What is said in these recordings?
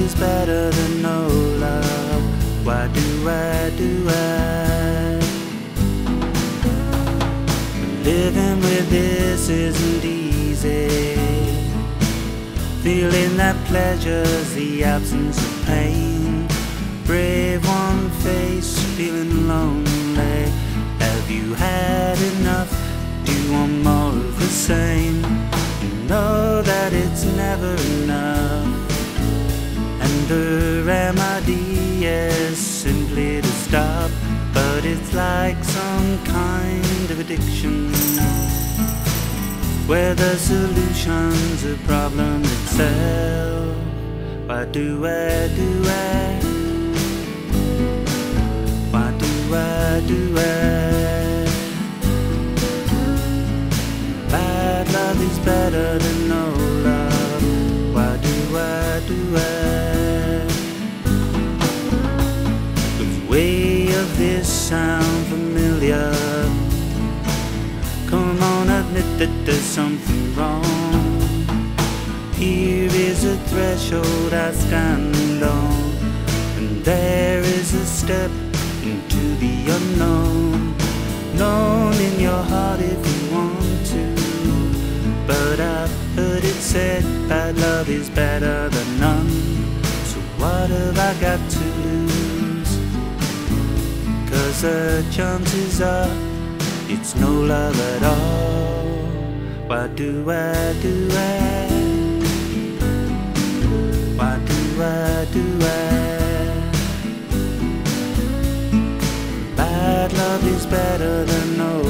is better than no love. Why do I do I? Living with this isn't easy. Feeling that pleasure's the absence of pain. Brave one face, feeling lonely. Have you had enough? Do you want more of the same? You know that it's never enough. And the remedy is simply to stop. But it's like some kind of addiction where the solution's a problem itself. Why do I, do I? Why do I, do I? Bad love is better than this sound familiar. Come on, admit that there's something wrong. Here is a threshold I stand on, and there is a step into the unknown. Known in your heart if you want to, but I've heard it said bad love is better than none. So what have I got to lose? The chances are it's no love at all. Why do I, do I? Why do I, do I? Bad love is better than no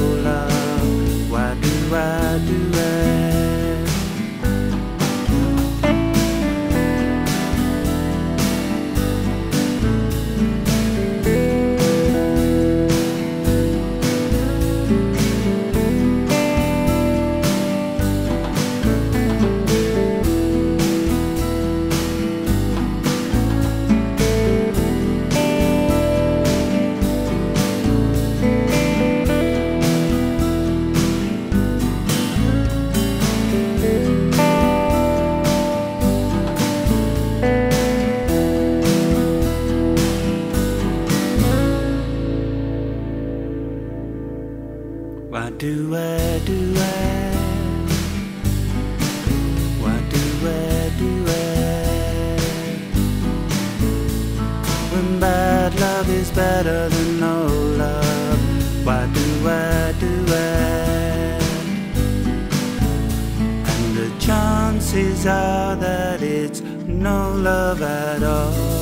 do I, do I? Why do I, do I? When bad love is better than no love, why do I, do I? And the chances are that it's no love at all.